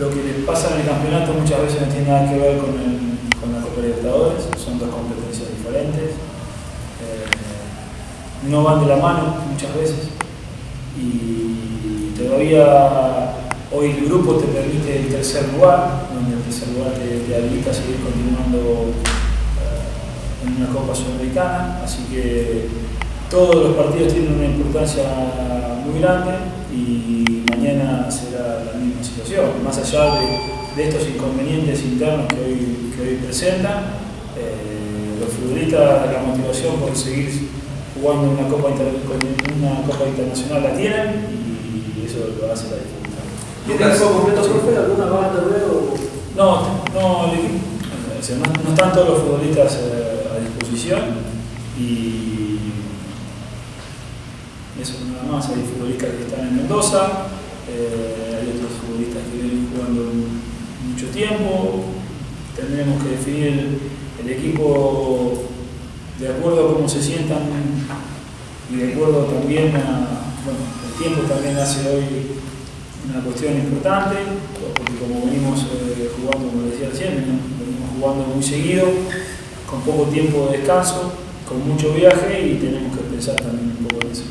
lo que pasa en el campeonato muchas veces no tiene nada que ver con, con la Copa Libertadores, son dos competencias diferentes, eh, no van de la mano muchas veces. Y todavía hoy el grupo te permite el tercer lugar, donde el tercer lugar te, te habilita a seguir continuando eh, en una Copa Sudamericana, así que todos los partidos tienen una importancia muy grande y mañana será la misma situación. Más allá de, de estos inconvenientes internos que hoy, que hoy presentan, eh, los futbolistas la motivación por seguir jugando una Copa, Inter, una Copa Internacional la tienen y eso lo hace la dificultad. ¿Tiene equipo completo, profe? ¿Alguna banda luego? No, no, no, no están todos los futbolistas eh, a disposición y eso nada más, hay futbolistas que están en Mendoza, eh, hay otros futbolistas que vienen jugando mucho tiempo, tendremos que definir el equipo de acuerdo a cómo se sientan y de acuerdo también a, bueno, el tiempo también hace hoy una cuestión importante, porque como venimos eh, jugando, como decía recién, venimos jugando muy seguido, con poco tiempo de descanso, con mucho viaje y tenemos que pensar también un poco en eso.